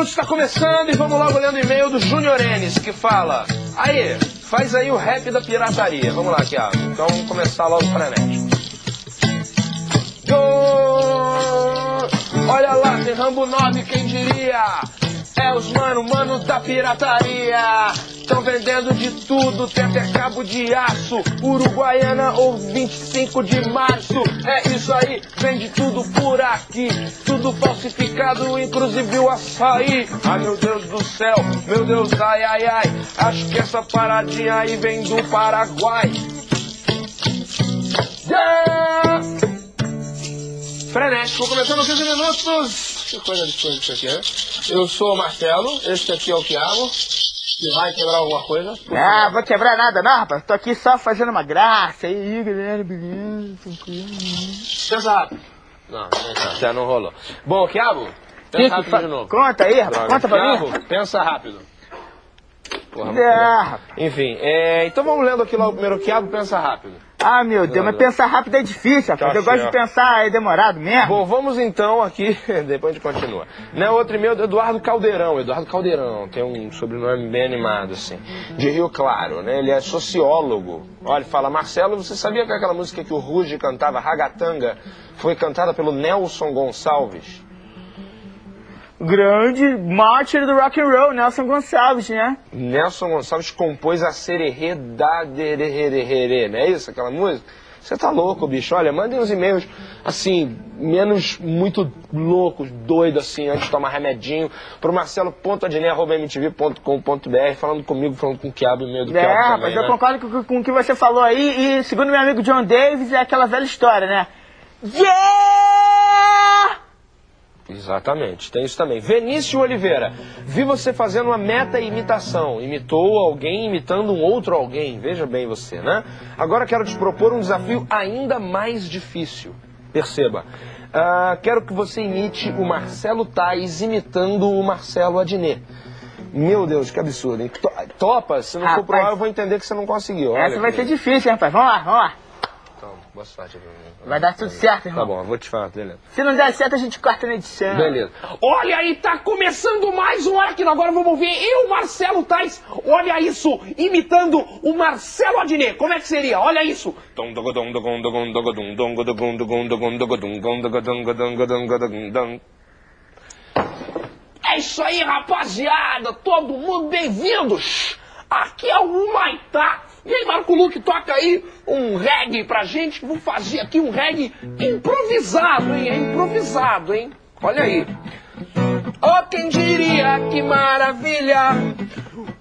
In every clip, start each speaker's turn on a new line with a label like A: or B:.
A: minutos está começando e vamos logo lendo o e-mail do Júnior Enes, que fala: Aí, faz aí o rap da pirataria. Vamos lá, Thiago. Então vamos começar logo frenético. Olha lá, tem Rambo 9, quem diria? É os mano, mano da pirataria. Estão vendendo de tudo, tem até cabo de aço. Uruguaiana ou 25 de março. É isso aí, vende tudo por aqui. Tudo falsificado, inclusive o açaí. Ai meu Deus do céu, meu Deus, ai ai ai. Acho que essa paradinha aí vem do Paraguai. Yeah! Frenético, começando 15 minutos. Que coisa de coisa isso aqui, né? Eu sou o Marcelo, este aqui é o Thiago. Você vai quebrar alguma coisa?
B: Ah, vou quebrar nada não, rapaz. Tô aqui só fazendo uma graça. E aí, galera, beleza? Tranquilo.
A: Pensa rápido. Não, já não rolou. Bom, Quiabo, pensa rápido de novo.
B: Conta aí, rapaz.
A: Droga.
B: Conta pra mim.
A: Quiabo, pensa rápido. Porra,
B: É.
A: Enfim, é, então vamos lendo aqui logo o primeiro Quiabo, pensa rápido.
B: Ah, meu Deus, mas pensar rápido é difícil, rapaz.
A: Tá
B: Eu gosto de pensar é demorado mesmo.
A: Bom, vamos então aqui, depois a gente continua. Né, outro e-mail do Eduardo Caldeirão. Eduardo Caldeirão tem um sobrenome bem animado, assim. De Rio Claro, né? Ele é sociólogo. Olha, fala, Marcelo, você sabia que aquela música que o Ruge cantava, Ragatanga, foi cantada pelo Nelson Gonçalves?
B: Grande mártir do rock and roll, Nelson Gonçalves, né?
A: Nelson Gonçalves compôs a Sererê da Dererê, não é isso, aquela música? Você tá louco, bicho. Olha, mandem uns e-mails, assim, menos muito loucos, doidos, assim, antes de tomar remedinho, pro marcelo.adnet.mtv.com.br, falando comigo, falando com o Quiabo, e-mail do
B: É,
A: Quiabo
B: rapaz,
A: também,
B: eu
A: né?
B: concordo com, com o que você falou aí. E segundo meu amigo John Davis, é aquela velha história, né? Yeah!
A: Exatamente, tem isso também. Vinícius Oliveira, vi você fazendo uma meta-imitação. Imitou alguém imitando um outro alguém. Veja bem você, né? Agora quero te propor um desafio ainda mais difícil. Perceba. Ah, quero que você imite o Marcelo Tais imitando o Marcelo Adnet. Meu Deus, que absurdo, hein? To- Topa, se não for pro ar, eu vou entender que você não conseguiu. Olha
B: Essa vai ser difícil, hein, rapaz. Vamos lá, vamos lá.
A: Boa sorte pra mim.
B: Vai dar tudo certo,
A: Tá
B: irmão.
A: bom, eu vou te falar, beleza.
B: Se não der certo, a gente corta na edição.
A: Beleza. Olha aí, tá começando mais um aqui. Agora vamos ver eu, Marcelo Tais. Olha isso, imitando o Marcelo Adnet. Como é que seria? Olha isso. É isso aí, rapaziada. Todo mundo bem-vindos. Aqui é o Humaitá. Aí, Marco Luque, toca aí um reggae pra gente. Vou fazer aqui um reggae improvisado, hein? É improvisado, hein? Olha aí. Oh, quem diria que maravilha!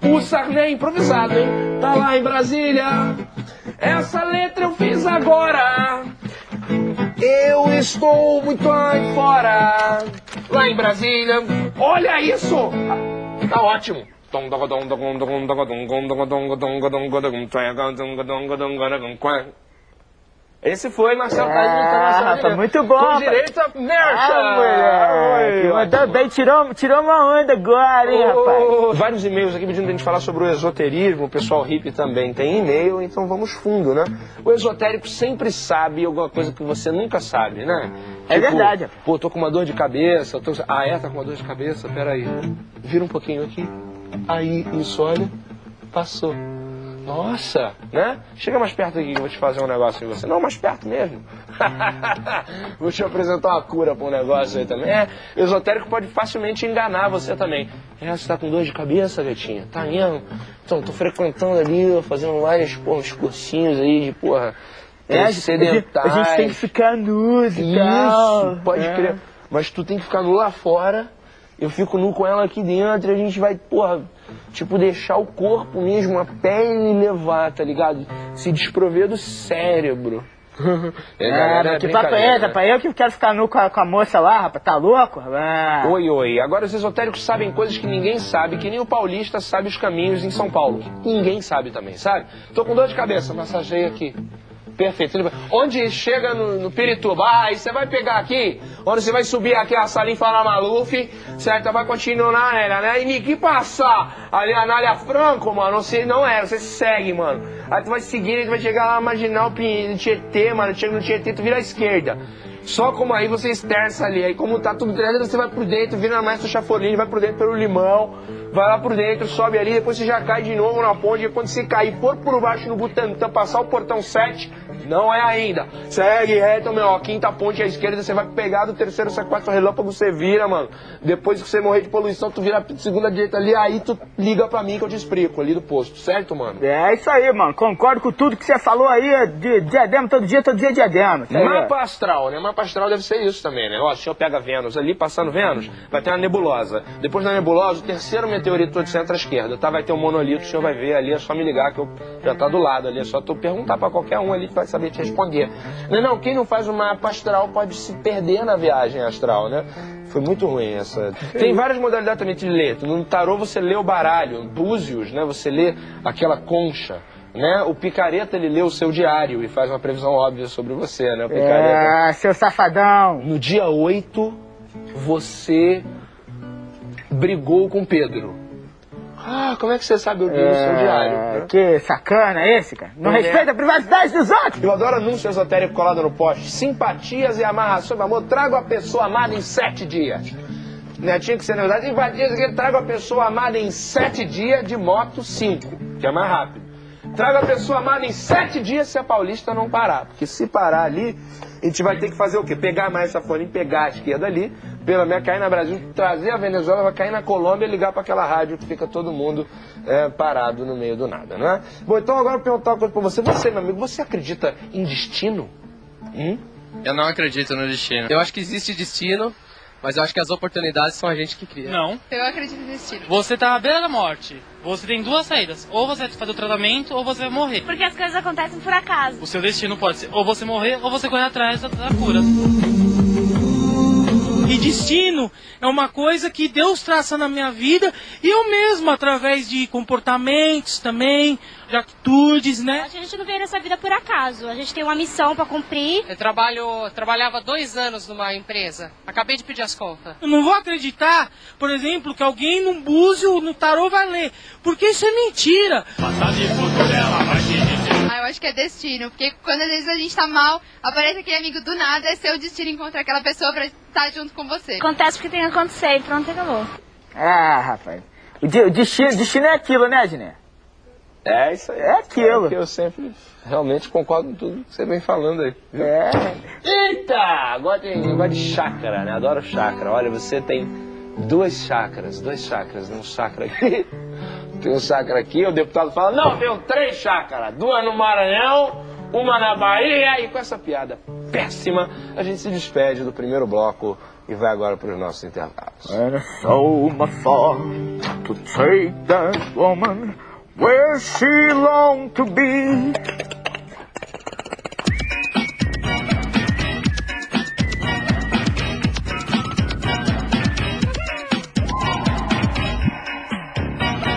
A: O Sarney improvisado, hein? Tá lá em Brasília. Essa letra eu fiz agora. Eu estou muito aí fora. Lá em Brasília. Olha isso! Tá ótimo. Esse foi Marcelo
B: Ah,
A: Tais Internacional.
B: rapaz, muito bom,
A: Com direito a mercha.
B: Ah, Mandou bem, tirou, tirou uma onda agora, hein, rapaz.
A: Vários e-mails aqui pedindo pra gente falar sobre o esoterismo, o pessoal hippie também tem e-mail, então vamos fundo, né? O esotérico sempre sabe alguma coisa que você nunca sabe, né?
B: É verdade.
A: Pô, tô com uma dor de cabeça, tô... ah é, tá com uma dor de cabeça, peraí. Vira um pouquinho aqui. Aí, isso, olha, passou. Nossa, né? Chega mais perto aqui que eu vou te fazer um negócio em você. Não, mais perto mesmo. vou te apresentar uma cura pra um negócio aí também. É, esotérico pode facilmente enganar você também. É, você tá com dor de cabeça, gatinha? Tá mesmo? Então, tô frequentando ali, fazendo vários, porra, uns cursinhos aí de, porra,
B: É, gente, a gente- tem que ficar nus e tal.
A: isso, pode
B: É.
A: crer. Mas tu tem que ficar nu lá fora, eu fico nu com ela aqui dentro e a gente vai, porra, tipo, deixar o corpo mesmo, a pele levar, tá ligado? Se desprover do cérebro. É,
B: É,
A: galera,
B: mas que papo é esse,
A: né?
B: rapaz? Eu que quero ficar nu com a, com a moça lá, rapaz. Tá louco? Ah.
A: Oi, oi. Agora os esotéricos sabem coisas que ninguém sabe, que nem o paulista sabe os caminhos em São Paulo. que Ninguém sabe também, sabe? Tô com dor de cabeça, massageia aqui. Perfeito. Onde chega no, no Pirituba, ah, você vai pegar aqui, onde você vai subir aqui a salinha falar Maluf, certo? Vai continuar na era, né? E ninguém passar ali a Nália Franco, mano, você não era, você segue, mano. Aí tu vai seguindo, tu vai chegar lá, imaginar o Tietê, mano, chega no Tietê, tu vira à esquerda. Só como aí você esterça ali, aí como tá tudo dentro, você vai por dentro, vira mais do Chafolini, vai por dentro pelo limão, vai lá por dentro, sobe ali, depois você já cai de novo na ponte, e quando você cair, for por baixo no Butantã, passar o portão 7, não é ainda. Segue reto, meu, ó, quinta ponte à esquerda, você vai pegar do terceiro sequestro relâmpago, você vira, mano. Depois que você morrer de poluição, tu vira a segunda direita ali, aí tu liga pra mim que eu te explico ali do posto, certo, mano?
B: É isso aí, mano. Concordo com tudo que você falou aí de diadema todo dia, todo dia diadema. Isso aí é.
A: Mapa astral, né? Mapa astral deve ser isso também, né? Ó, se eu pega Vênus ali, passando Vênus, vai ter uma nebulosa. Depois da nebulosa, o terceiro meteorito de centro-esquerda, tá? Vai ter um monolito, o senhor vai ver ali, é só me ligar que eu já tá do lado ali, é só tu perguntar pra qualquer um ali que vai saber te responder. Não, não, quem não faz o mapa astral pode se perder na viagem astral, né? Foi muito ruim essa. Tem várias modalidades também de ler. No tarô você lê o baralho, búzios, né? Você lê aquela concha. Né? O picareta ele lê o seu diário e faz uma previsão óbvia sobre você, né? O picareta.
B: É, seu safadão.
A: No dia 8, você brigou com Pedro. Ah, como é que você sabe o dia do seu diário?
B: É,
A: né?
B: que sacana esse, cara. Não
A: É.
B: respeita a privacidade dos outros.
A: Eu adoro anúncio esotérico colado no poste. Simpatias e amarrações, meu amor. Trago a pessoa amada em sete dias. Né? Tinha que ser, na verdade, simpatias que trago a pessoa amada em sete dias de moto 5, que é mais rápido. Trago a pessoa amada em sete dias se a Paulista não parar. Porque se parar ali, a gente vai ter que fazer o quê? Pegar mais essa folhinha, pegar a esquerda ali, pela minha cair na Brasil, trazer a Venezuela, vai cair na Colômbia e ligar para aquela rádio que fica todo mundo é, parado no meio do nada, não é? Bom, então agora eu vou perguntar uma coisa pra você. Você, meu amigo, você acredita em destino? Hum?
C: Eu não acredito no destino. Eu acho que existe destino, mas eu acho que as oportunidades são a gente que cria.
D: Não.
E: Eu acredito no destino.
D: Você tá à beira da morte. Você tem duas saídas. Ou você vai fazer o tratamento, ou você vai morrer.
F: Porque as coisas acontecem por acaso.
D: O seu destino pode ser ou você morrer, ou você correr atrás da, da cura. E destino é uma coisa que Deus traça na minha vida e eu mesmo, através de comportamentos também, de atitudes, né?
F: A gente não veio nessa vida por acaso. A gente tem uma missão pra cumprir.
E: Eu trabalho, trabalhava dois anos numa empresa. Acabei de pedir as contas.
D: Eu não vou acreditar, por exemplo, que alguém num búzio, no tarô vai ler. Porque isso é mentira.
E: Ah, eu acho que é destino. Porque quando às vezes a gente tá mal, aparece aquele amigo do nada, é seu destino encontrar aquela pessoa pra estar junto com você.
F: Acontece porque tem que acontecer e pronto, acabou.
B: Ah, rapaz. O, de- o destino, destino é aquilo, né, Diné?
A: É isso aí.
B: É aquilo.
A: que eu sempre realmente concordo com tudo que você vem falando aí. viu?
B: É.
A: Eita! Agora tem negócio de chácara, né? Adoro chácara. Olha, você tem duas chácaras, dois chácaras, um chácara aqui. Tem um chácara aqui, o deputado fala, não, tenho três chácaras, duas no Maranhão, uma na Bahia, e com essa piada péssima, a gente se despede do primeiro bloco e vai agora para os nossos intervalos.
B: To take that woman where she to be.